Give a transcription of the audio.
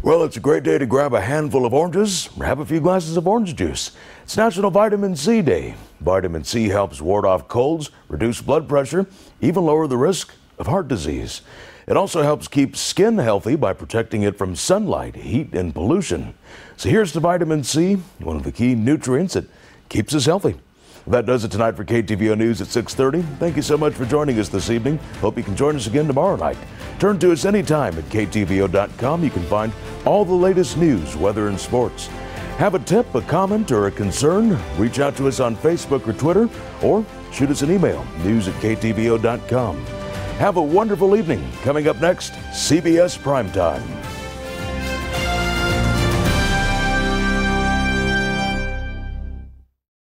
Well, it's a great day to grab a handful of oranges or have a few glasses of orange juice. It's National Vitamin C Day. Vitamin C helps ward off colds, reduce blood pressure, even lower the risk of heart disease. It also helps keep skin healthy by protecting it from sunlight, heat, and pollution. So here's to vitamin C, one of the key nutrients that keeps us healthy. That does it tonight for KTVO News at 6:30. Thank you so much for joining us this evening. Hope you can join us again tomorrow night. Turn to us anytime at KTVO.com. You can find all the latest news, weather, and sports. Have a tip, a comment, or a concern? Reach out to us on Facebook or Twitter, or shoot us an email, news at KTVO.com. Have a wonderful evening. Coming up next, CBS Primetime.